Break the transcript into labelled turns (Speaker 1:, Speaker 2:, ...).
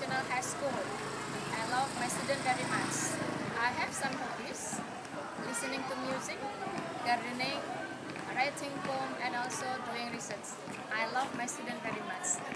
Speaker 1: International High School. I love my student very much. I have some hobbies, listening to music, gardening, writing poem, and also doing research. I love my student very much.